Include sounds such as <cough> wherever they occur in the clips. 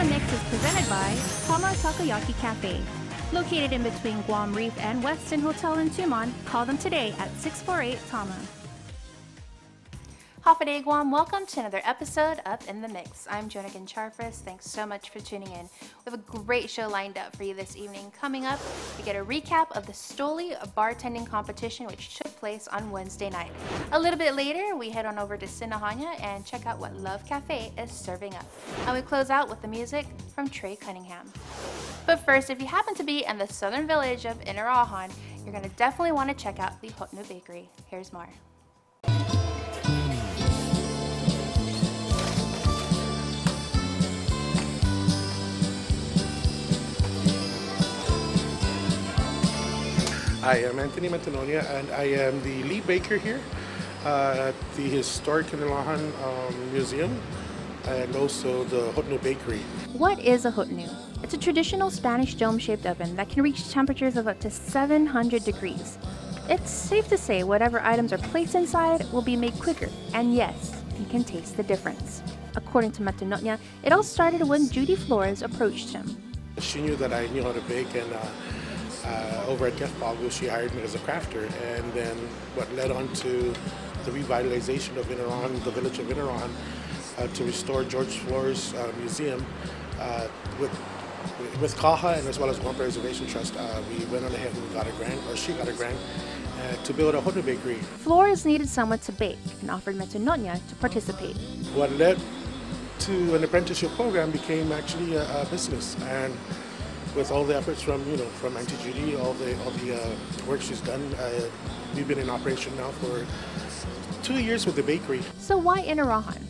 the Mix is presented by Tama Takoyaki Cafe. Located in between Guam Reef and Westin Hotel in Tumon, call them today at 648 Tama. Welcome to another episode of In the Mix. I'm Jonagan Charfris. Thanks so much for tuning in. We have a great show lined up for you this evening. Coming up, we get a recap of the Stoli bartending competition, which took place on Wednesday night. A little bit later, we head on over to Sinajana and check out what Love Cafe is serving up. And we close out with the music from Trey Cunningham. But first, if you happen to be in the southern village of Inarajan, you're going to definitely want to check out the Hotnu Bakery. Here's more. I am Anthony Mantanona and I am the lead baker here uh, at the historic Kanilahan um, Museum and also the Hotnu Bakery. What is a hotnu? It's a traditional Spanish dome-shaped oven that can reach temperatures of up to 700 degrees. It's safe to say whatever items are placed inside will be made quicker, and yes, you can taste the difference. According to Mantanona, it all started when Judy Flores approached him. She knew that I knew how to bake and uh, uh, over at Gef Pa'go, she hired me as a crafter, and then what led on to the revitalization of Inaran, the village of Inaran, uh, to restore George Flores uh, Museum uh, with with CAHA and as well as Guam Preservation Trust. Uh, we went on ahead and got a grant, or she got a grant, uh, to build a hotnu bakery. Flores needed someone to bake and offered Mantanona to to participate. What led to an apprenticeship program became actually a, a business, and with all the efforts from you know from Auntie Judy, all the all the uh, work she's done. Uh, we've been in operation now for two years with the bakery. So why Inarajan?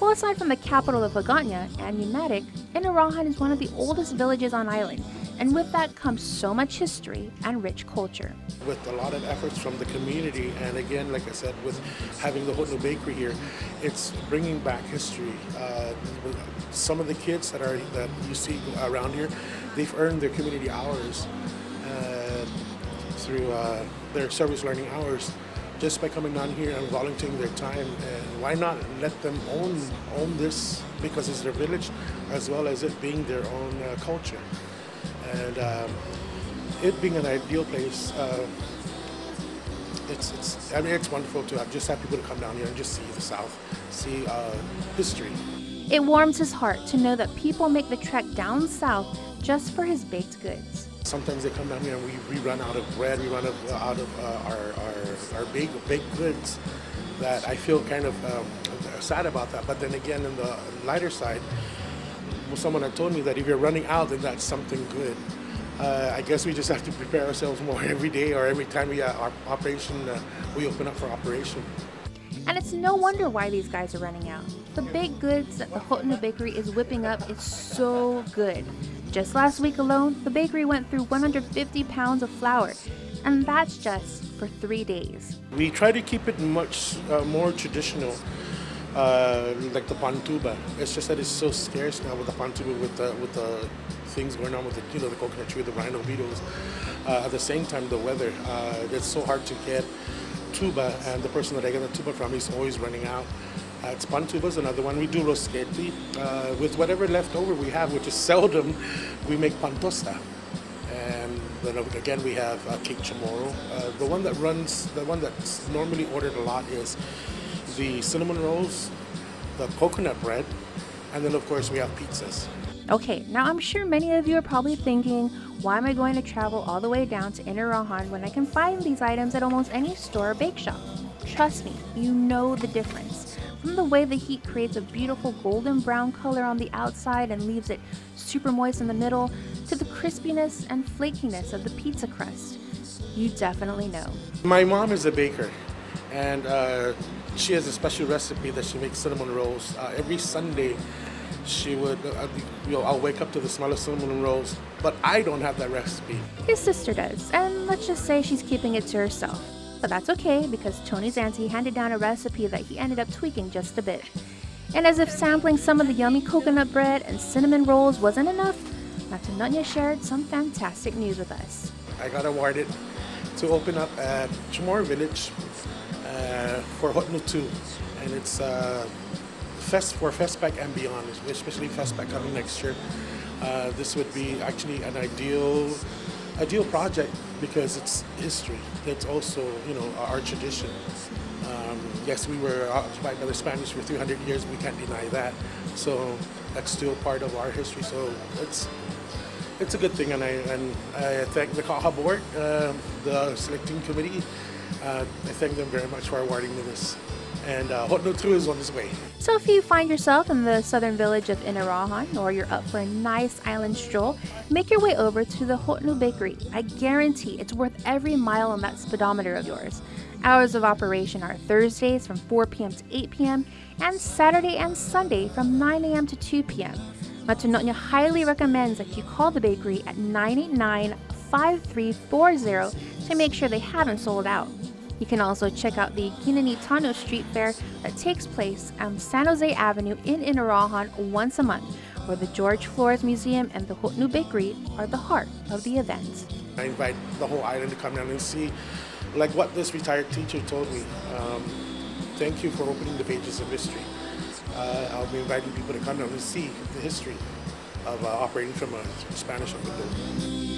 Well, aside from the capital of Hagåtña and United, Inarajan is one of the oldest villages on island, and with that comes so much history and rich culture. With a lot of efforts from the community, and again, like I said, with having the Hotnu Bakery here, it's bringing back history. Uh, some of the kids that are that you see around here, they've earned their community hours uh, through uh, their service learning hours just by coming down here and volunteering their time. And why not let them own own this because it's their village, as well as it being their own uh, culture. And um, it being an ideal place, uh, it's, it's, I mean, it's wonderful to have, just have people to come down here and just see the South, see uh, history. It warms his heart to know that people make the trek down south just for his baked goods. Sometimes they come down here and we, we run out of bread, we run out of uh, our, our, our baked, baked goods that I feel kind of um, sad about that. But then again, in the lighter side, someone had told me that if you're running out, then that's something good. Uh, I guess we just have to prepare ourselves more <laughs> every day or every time we uh, our operation uh, we open up for operation. And it's no wonder why these guys are running out. The baked goods that the Hotnu Bakery is whipping up is so good. Just last week alone, the bakery went through 150 pounds of flour, and that's just for three days. We try to keep it much uh, more traditional, uh, like the pantuba. It's just that it's so scarce now with the pantuba, with the with the things going on with the you know the coconut tree, the rhino beetles. Uh, at the same time, the weather. Uh, it's so hard to get tuba, and the person that I get the tuba from is always running out. Uh, it's pantuba is another one. We do rosquete uh, with whatever leftover we have, which is <laughs> seldom. We make pantosta, and then again we have uh, cake chamorro. Uh, the one that runs, the one that's normally ordered a lot is the cinnamon rolls, the coconut bread, and then of course we have pizzas. Okay, now I'm sure many of you are probably thinking, why am I going to travel all the way down to Inarajan when I can find these items at almost any store or bake shop? Trust me, you know the difference. From the way the heat creates a beautiful golden brown color on the outside and leaves it super moist in the middle, to the crispiness and flakiness of the pizza crust, you definitely know. My mom is a baker, and uh, she has a special recipe that she makes cinnamon rolls uh, every Sunday she would, uh, you know, I'll wake up to the smell of cinnamon rolls, but I don't have that recipe. His sister does, and let's just say she's keeping it to herself. But that's okay because Tony's auntie handed down a recipe that he ended up tweaking just a bit. And as if sampling some of the yummy coconut bread and cinnamon rolls wasn't enough, Mantanona shared some fantastic news with us. I got awarded to open up at Chamorro Village uh, for Hotnu 2, and it's uh, Fest for FestPac and beyond, especially FestPac coming next year. Uh, this would be actually an ideal ideal project because it's history. It's also you know our tradition. Um, yes, we were occupied by the Spanish for 300 years. We can't deny that. So that's still part of our history. So it's it's a good thing, and I and I thank the CAHA board, uh, the selecting committee. Uh, I thank them very much for awarding me this. And uh, Hotnu 2 is on its way. So if you find yourself in the southern village of Inarajan or you're up for a nice island stroll, make your way over to the Hotnu Bakery. I guarantee it's worth every mile on that speedometer of yours. Hours of operation are Thursdays from 4 p.m. to 8 p.m. and Saturday and Sunday from 9 a.m. to 2 p.m. Mantanona highly recommends that you call the bakery at 989 5340 to make sure they haven't sold out. You can also check out the Kinanitano Street Fair that takes place on San Jose Avenue in Inarajan once a month, where the George Flores Museum and the Hotnu Bakery are the heart of the event. I invite the whole island to come down and see like what this retired teacher told me. Um, thank you for opening the pages of history. Uh, I'll be inviting people to come down and see the history of uh, operating from a Spanish window.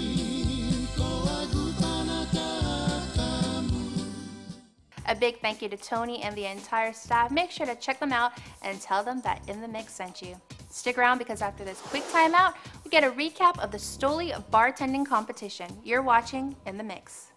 A big thank you to Tony and the entire staff. Make sure to check them out and tell them that In the Mix sent you. Stick around because after this quick timeout, we get a recap of the Stoli bartending competition. You're watching In the Mix.